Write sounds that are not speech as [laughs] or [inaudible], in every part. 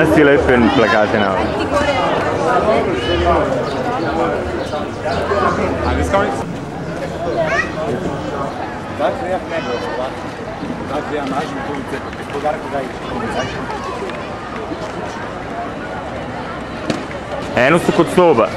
Honesty Life în plecați É aur. Are these coins? Dar soba.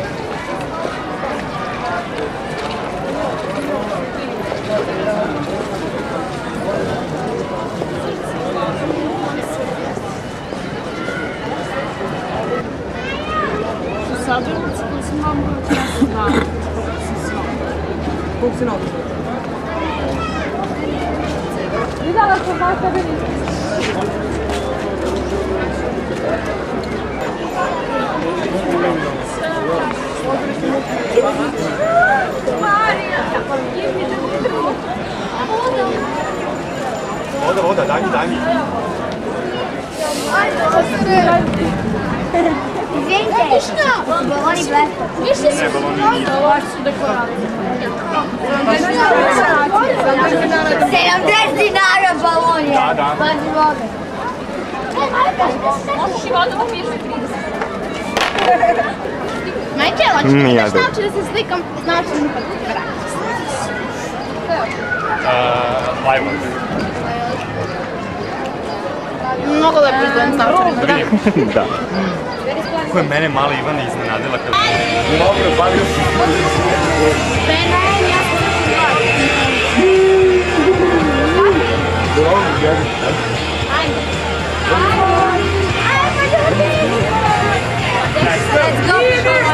Funktioniert. Wie war das von Meister bin Oder, oder, Dani, Dani. Daj mi, daj mi. Izvinite, baloni. Ne, baloni nije. 70 dinara balon je. Da, da. Pazi vode. Možeš i vodom piješ 30. Majče, hoćeš Mm, da znači da se slikam, znači mi pa Uh, Lajvo. Mnogo lepo izgledam sam Da. da. Kako je mene malo Ivana iznenadila kad... Dobro, bavio sam. Mene je jako Dobro, jedan. Ajde. Let's go. Let's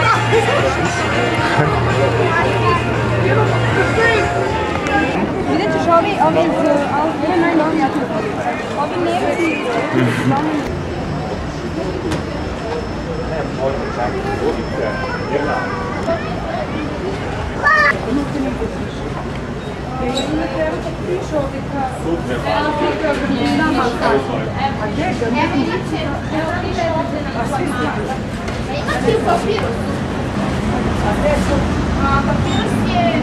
go. Abi, abi, abi, hemen abi. Abi neye Adesso, ma papiro si è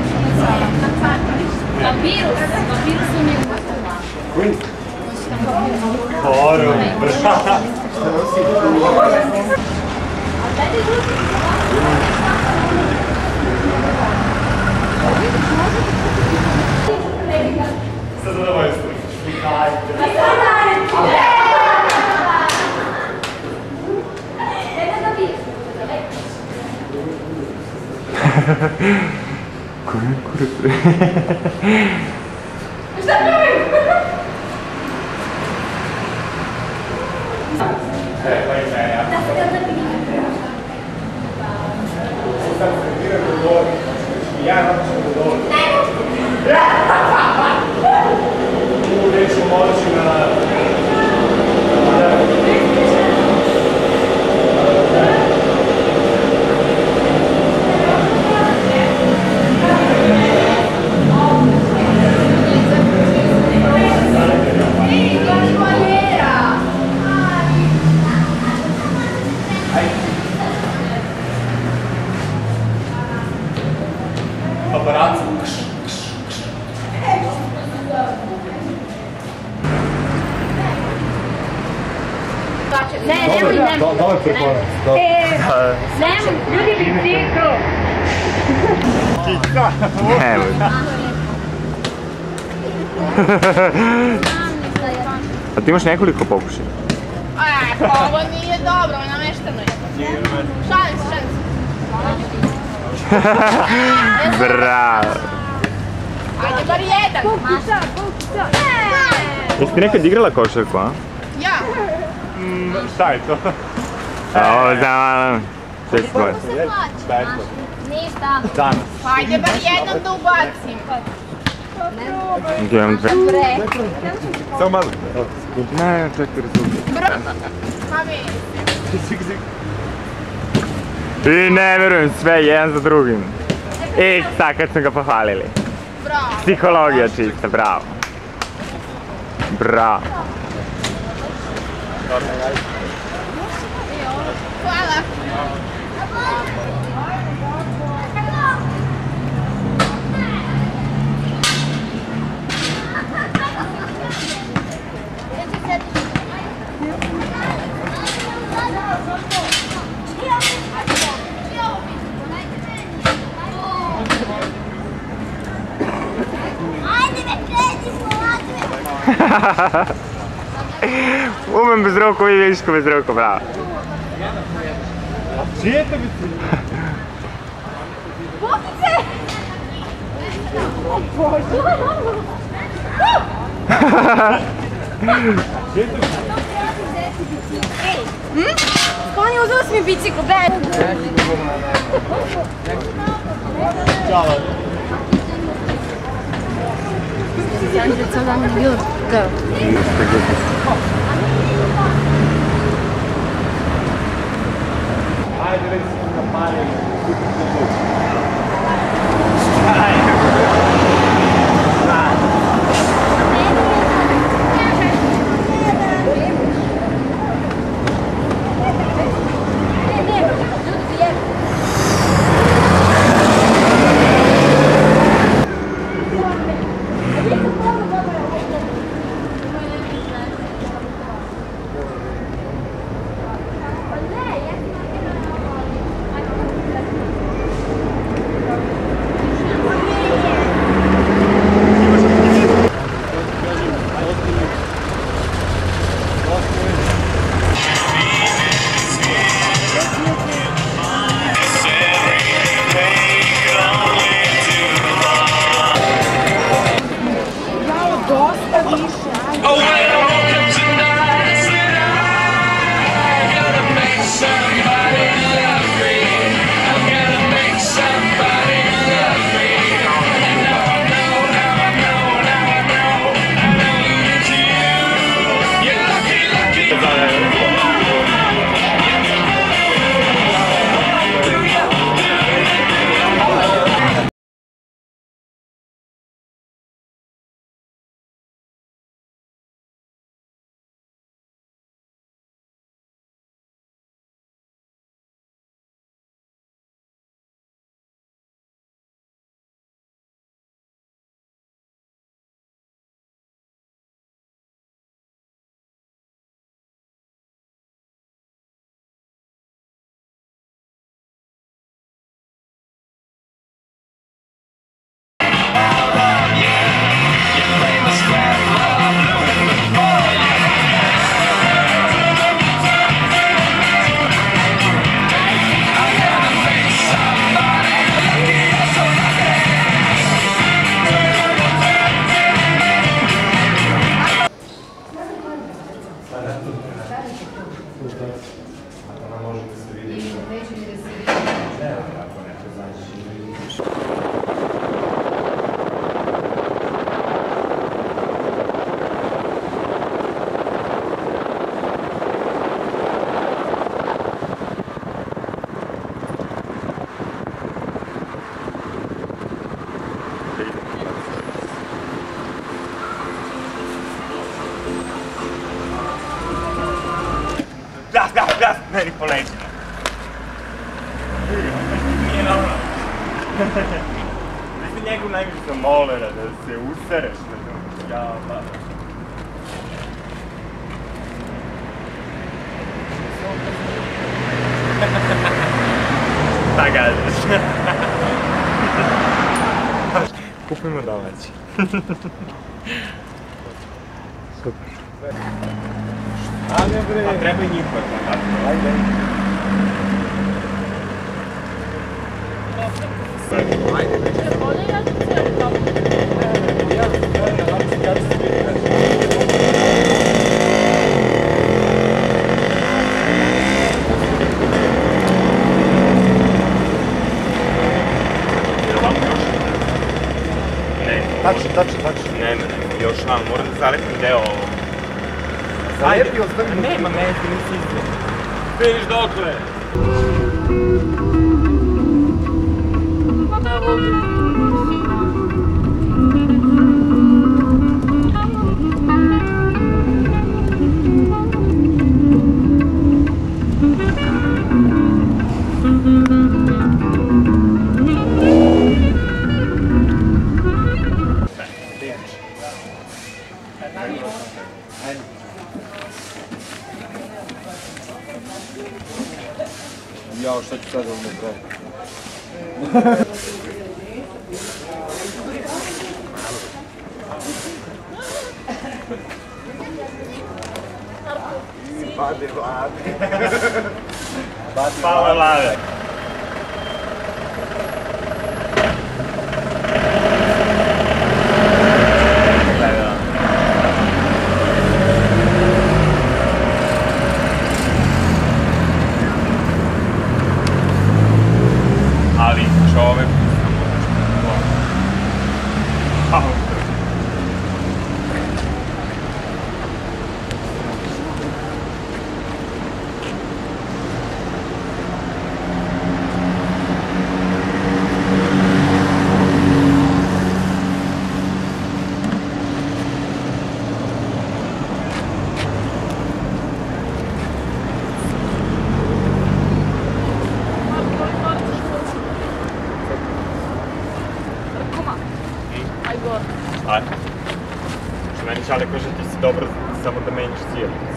ammazzata. Vampiros? Vampiros no meio da Queen? Bora! Até de Vocês não vão explicar. Mas Ha ha ha. くるくるくる Yeah. [laughs] Ne, nemoj, nemoj. Dobar performans. Nemoj, ljudi bi cikru. Evo. A ti imaš nekoliko pokušaja? E, pa ovo nije dobro, namešteno je. Šalim se, šalim se. [laughs] Bravo. Ajde, bar jedan. Pokuša, pokuša. Jesi ti nekad igrala košarku, a? Šta je to? A ovo znam, šest godina. Besno. Ništa. Danas. Ajde, bar jednom da ubacim. Imam dve. Samo malo. Ne, čekaj, rezultat. Pa mi. I ne verujem, sve jedan za drugim. I sad kad smo ga pohvalili. Bravo. Psihologija čista, bravo. Bravo. Fala. Ha ha ha ha. Umím bez věšku, bezrouková. A přijete mi Botice! O bože! Hm? Skoni, mi bicikl, daj! Čau! co tam biurko. Hajde, recimo, na pare. Hi. Не си някой най-виж за молера, да се усереш. Да, да. Така кажеш. Купи ме да вече. Супер. Аде бре! А трябва и ние път нататък. Айде. Tačno, tačno, tačno. Ne, ne, ne, još vam, moram da zalepim deo ovo. Zalepi, ostavi. Nema mesta, nisi izde. Vidiš dokle? Ja, staat je verder onder de Fala lá, velho. Aj gore. Ajde. Što meni šale kaže ti si dobro samo da menjaš cijelice.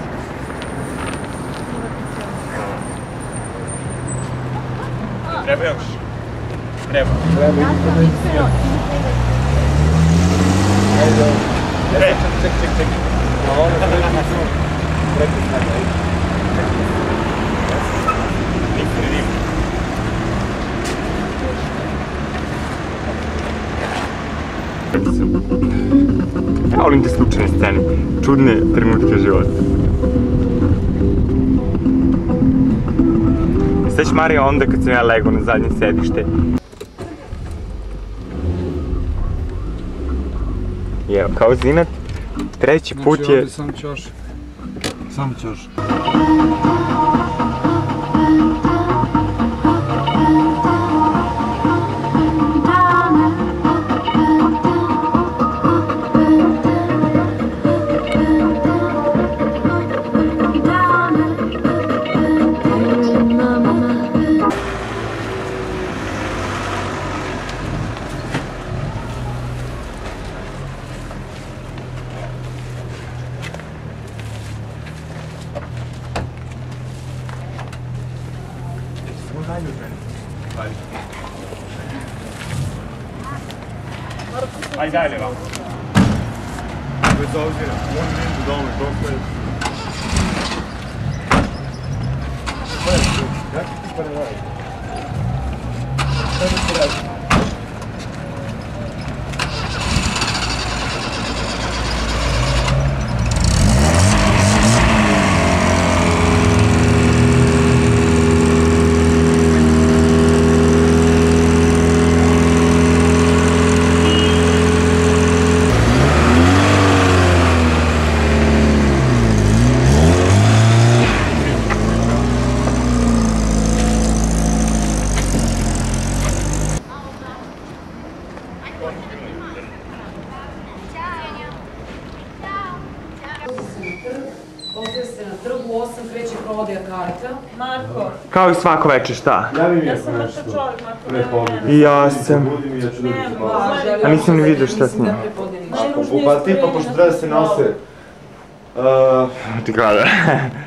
Treba još? Treba. E, ček, ček, ček. Nisi Ja volim te slučajne scene, čudne trenutke života. Sveći Marija onda kad sam ja legao na zadnje sedište. Evo, kao zinat, treći put Znači je... ovdje sam ćoš. Sam ćoš. Vai dai Leva. Questo oggi è un momento d'uomo, non Ik ben er wel. Marko, Kao i svako večer, šta? ja sam mrtav čovjek, Marko. I ja sam... Želim A nisam ni da vidio šta mislim da ništa. Najružnije Pa tipa, pošto treba da se nose. Uh, Ti kada? [laughs]